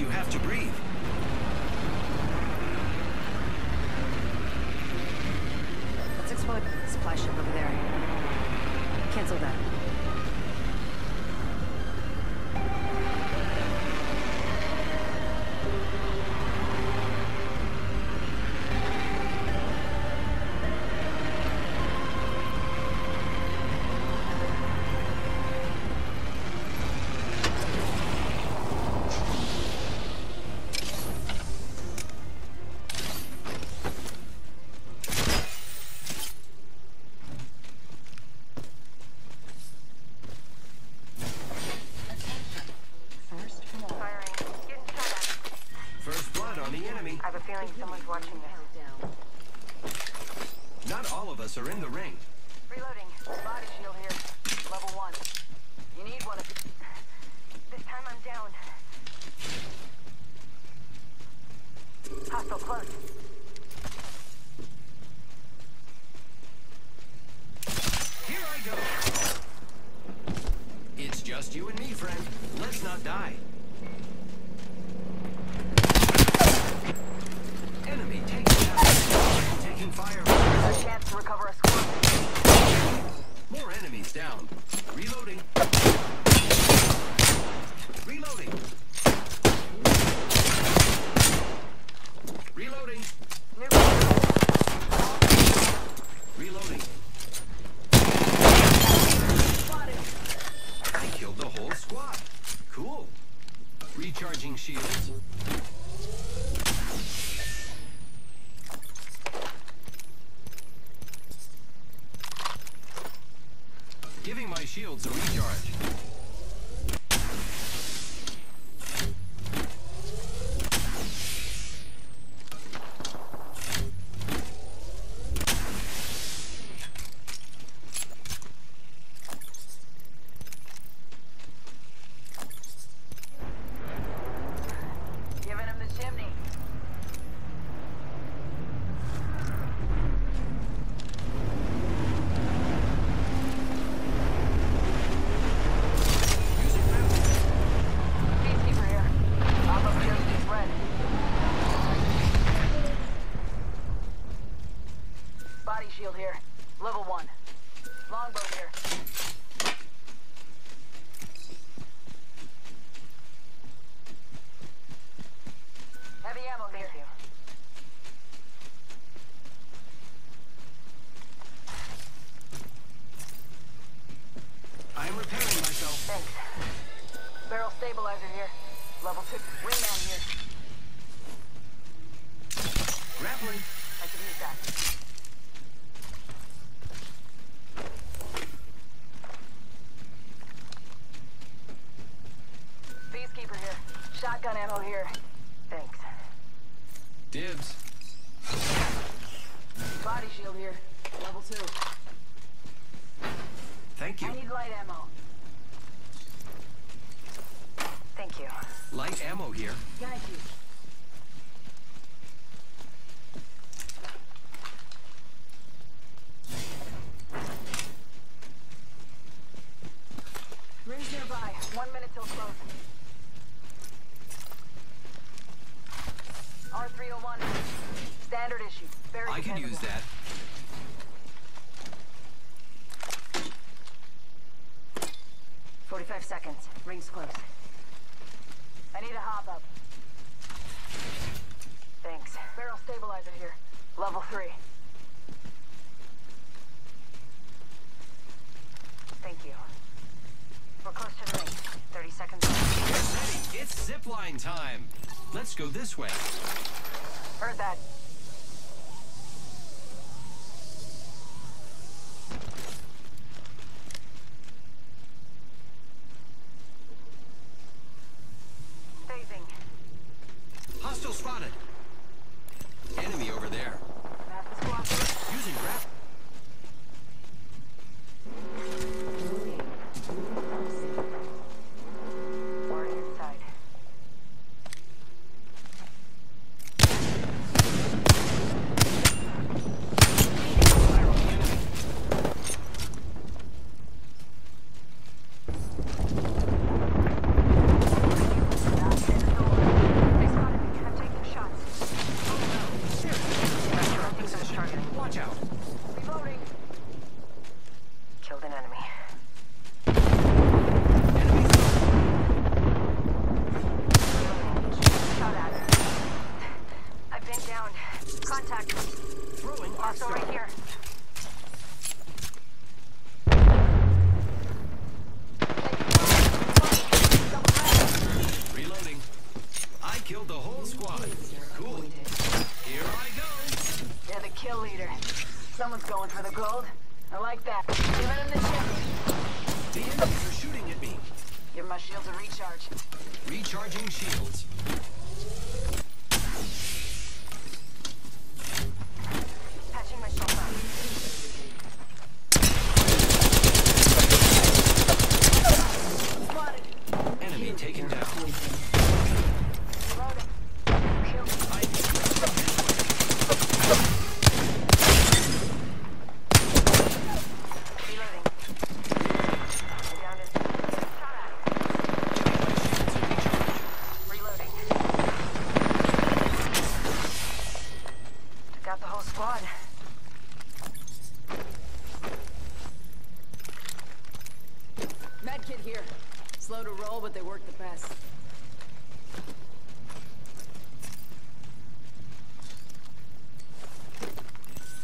you have to breathe. Let's explode the supply ship over there. Cancel that. Feeling someone's watching this. down. Not all of us are in the ring. Reloading. Body shield here. Level one. You need one of these. This time I'm down. Hostile close. Here I go. It's just you and me, friend. Let's not die. Enemy taken out. Taking fire. A chance to recover a squad. More enemies down. Reloading. Reloading. Reloading. Reloading. I killed the whole squad. Cool. Recharging shields. Giving my shields a recharge. Giving him the chimney. Using map. Peacekeeper here. Top of chimney's red. Body shield here. Level one. Longbow here. Heavy ammo here. I'm repairing myself. Thanks. Barrel stabilizer here. Level two. Wingman here. Grappling. I can use that. Peacekeeper here. Shotgun ammo here. Thanks. Dibs. Body shield here. Level two. Thank you. I need light ammo. Thank you. Light ammo here. Thank you. Rings nearby. One minute till close. Standard issue. Very I could use that. Forty-five seconds. Rings close. I need a hop up. Thanks. Barrel stabilizer here. Level three. Thank you. We're close to the ring. 30 seconds left. Ready. It's zipline time. Let's go this way. Heard that. like that. Giving him the chip. Damn, you're shooting at me. Give my shields a recharge. Recharging shields.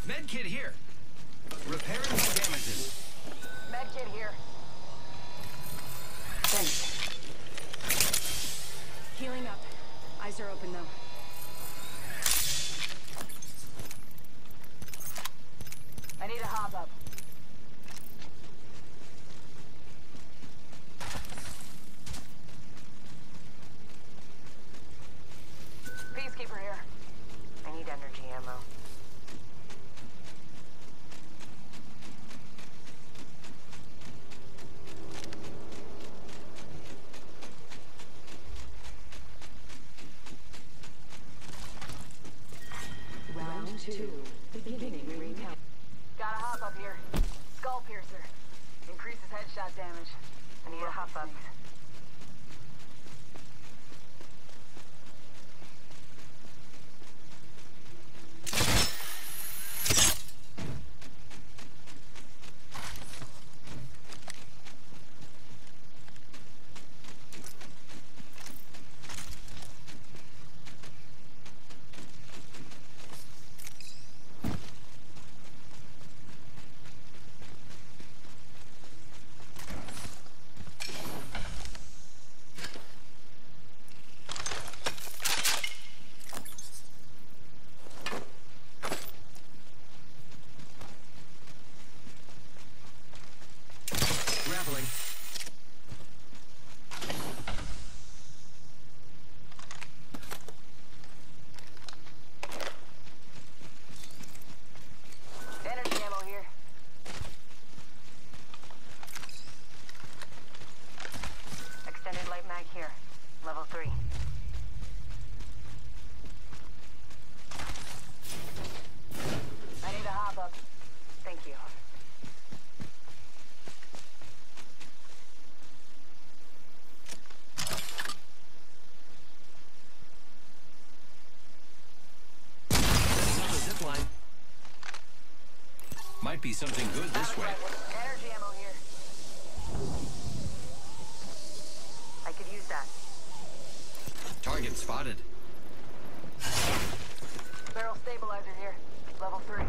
Medkit here. Repairing the damages. Medkit here. Thanks. Healing up. Eyes are open though. I need a hop up. bag here. Level 3. spotted. Barrel stabilizer here. Level 3.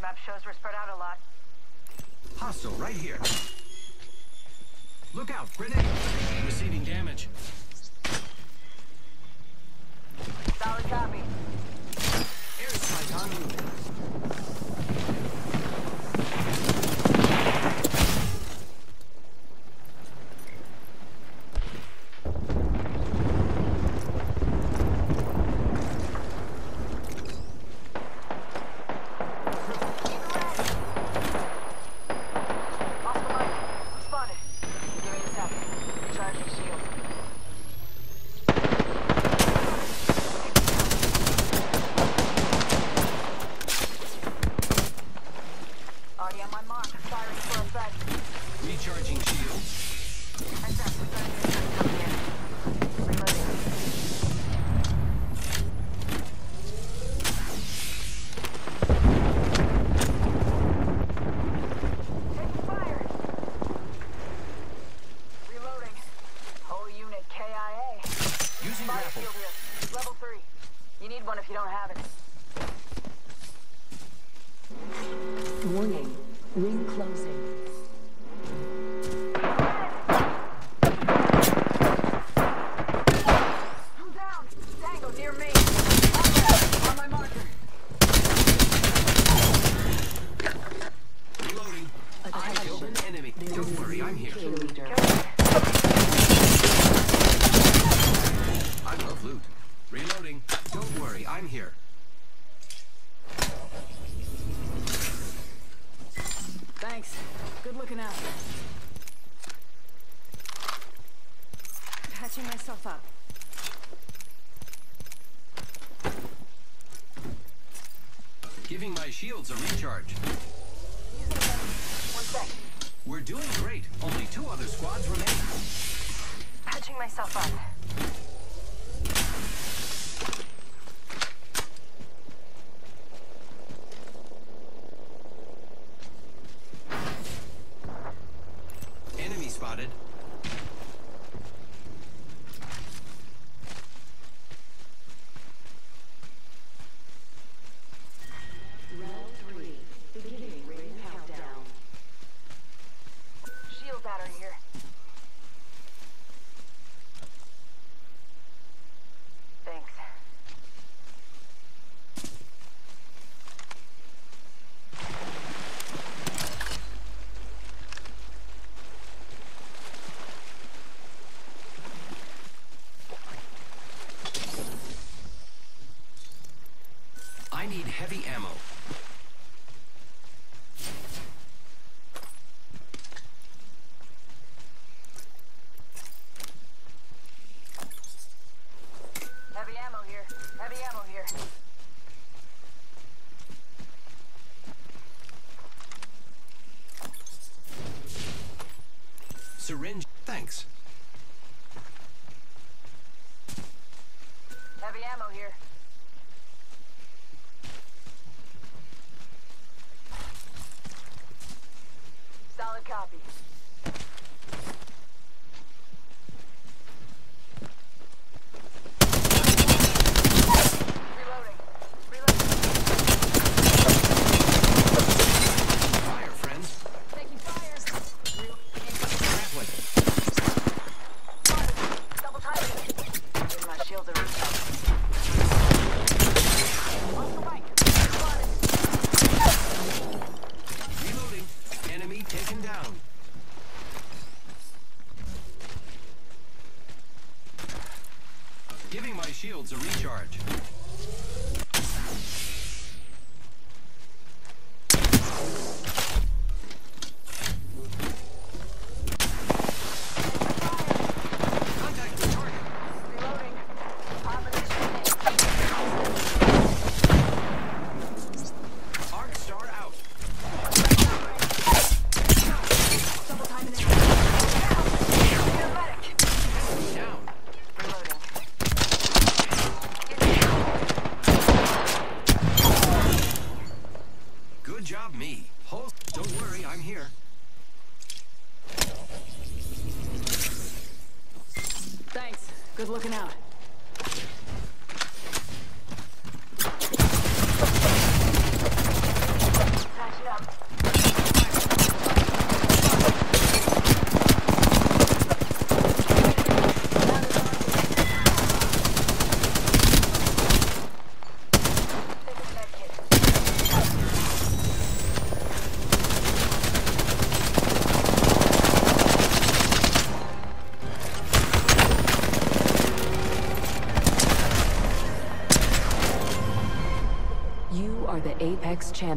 Map shows we're spread out a lot. Hostile right here. Look out, grenade! Receiving damage. Solid copy. Airstrike on route. patching myself up. Giving my shields a recharge. We're doing great. Only two other squads remain. Patching myself up. Enemy spotted. heavy ammo. Here. Heavy ammo here. Syringe. Thanks. copies.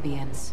Decabians.